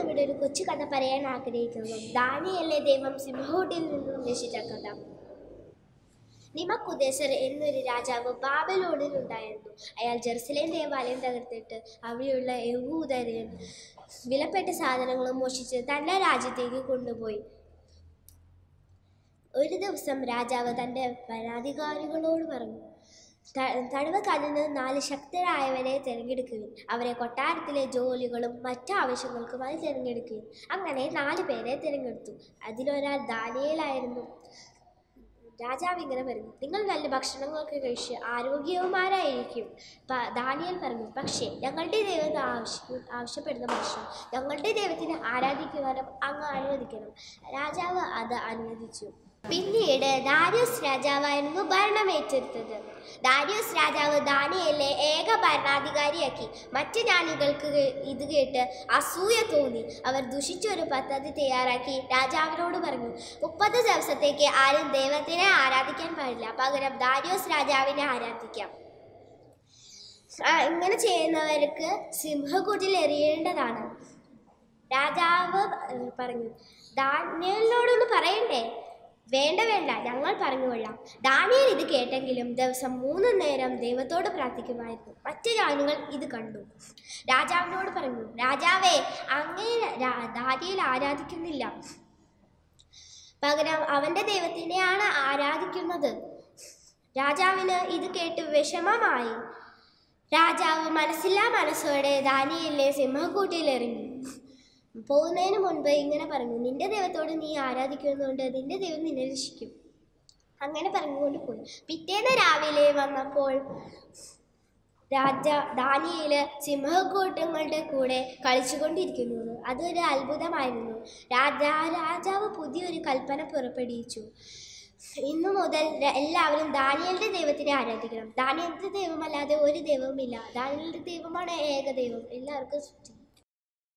ഇവിടെ ഒരു കൊച്ചു കഥ പറയാൻ ആഗ്രഹിക്കുന്നു. ദാനിയല്ലേ ദൈവം സിംഹോട്ടിൽ നിന്നും രക്ഷിച്ച കഥ. നിമക്കുദേശർ എന്നൊരു രാജാവ് ബാബലോണിൽ ഉണ്ടായിരുന്നു. അയാൾ ജെറുസലേം ദേവാലയം തകർത്തിട്ട് അവിടെയുള്ള യഹൂദരെയും വിലപ്പെട്ട സാധനങ്ങളും മോഷിച്ച് തന്റെ രാജ്യത്തേക്ക് കൊണ്ടുപോയി. ഒരു ദിവസം രാജാവ് തന്റെ ഭരണാധികാരികളോട് പറഞ്ഞു ത- തടവുകാരിൽ നാല് ശക്തരായവരെ തിരഞ്ഞെടുക്കുകയും അവരെ കൊട്ടാരത്തിലെ ജോലികളും മറ്റു ആവശ്യങ്ങൾക്കുമായി തിരഞ്ഞെടുക്കുകയും അങ്ങനെ നാല് പേരെ തിരഞ്ഞെടുത്തു. അതിലൊരാൾ ദാനിയേലായിരുന്നു. രാജാവ് ഇങ്ങനെ പറഞ്ഞു നിങ്ങൾ നല്ല ഭക്ഷണങ്ങളൊക്കെ കഴിച്ച് ആരോഗ്യവുമാരായിരിക്കും. ദാനിയൽ പറഞ്ഞു പക്ഷേ ഞങ്ങളുടെ ദൈവത്തെ ആവശ്യ ആവശ്യപ്പെടുന്ന ഭക്ഷണം ഞങ്ങളുടെ ദൈവത്തിനെ ആരാധിക്കുവാനും അങ്ങ് അനുവദിക്കണം. രാജാവ് അത് അനുവദിച്ചു. പിന്നീട് ദാരിയോസ് രാജാവായിരുന്നു ഭരണം ഏറ്റെടുത്തത് ദാരിയോസ് രാജാവ് ദാനിയലെ ഏക ഭരണാധികാരിയാക്കി. മറ്റ് ജ്ഞാനികൾക്ക് ഇത് കേട്ട് അസൂയ തോന്നി. അവർ ദുഷിച്ചൊരു പദ്ധതി തയ്യാറാക്കി രാജാവിനോട് പറഞ്ഞു മുപ്പത് ദിവസത്തേക്ക് ആരും ദൈവത്തിനെ ആരാധിക്കാൻ പാടില്ല. പകരം ദാരിയോസ് രാജാവിനെ ആരാധിക്കാം. ഇങ്ങനെ ചെയ്യുന്നവർക്ക് സിംഹകുട്ടിൽ എറിയേണ്ടതാണ്. രാജാവ് പറഞ്ഞു ദാനിയലിനോടൊന്ന് പറയണ്ടേ? വേണ്ട വേണ്ട ഞങ്ങൾ പറഞ്ഞുകൊള്ളാം ദാനിയൽ ഇത് കേട്ടെങ്കിലും ദിവസം മൂന്ന് നേരം ദൈവത്തോട് പ്രാർത്ഥിക്കുമായിരുന്നു. മറ്റു രാജുകൾ ഇത് കണ്ടു. രാജാവിനോട് പറഞ്ഞു രാജാവേ അങ്ങേ ദാനിയൽ ആരാധിക്കുന്നില്ല. പകരം അവന്റെ ദൈവത്തിനെയാണ് ആരാധിക്കുന്നത്. രാജാവിന് ഇത് കേട്ട് വിഷമമായി. രാജാവ് മനസ്സില്ലാ മനസ്സോടെ ദാനിയലിനെ സിംഹക്കൂട്ടിൽ എറിഞ്ഞു. പോകുന്നതിന് മുൻപ് ഇങ്ങനെ പറഞ്ഞു നിന്റെ ദൈവത്തോട് നീ ആരാധിക്കുന്നതുകൊണ്ട് നിന്റെ ദൈവം നിന്നെ രക്ഷിക്കും. അങ്ങനെ പറഞ്ഞുകൊണ്ട് പോയി. പിറ്റേന്ന് രാവിലെ വന്നപ്പോൾ രാജ ദാനിയിൽ സിംഹക്കൂട്ടങ്ങളുടെ കൂടെ കളിച്ചുകൊണ്ടിരിക്കുന്നത് അതൊരു അത്ഭുതമായിരുന്നു. രാജാ രാജാവ് പുതിയൊരു കൽപ്പന പുറപ്പെടുവിച്ചു. ഇന്നു മുതൽ എല്ലാവരും ദാനിയലിന്റെ ദൈവത്തിനെ ആരാധിക്കണം. ദാനിയലിന്റെ ദൈവമല്ലാതെ ഒരു ദൈവവുമില്ല. ദാനിയലിന്റെ ദൈവമാണ് ഏക ദൈവം. എല്ലാവർക്കും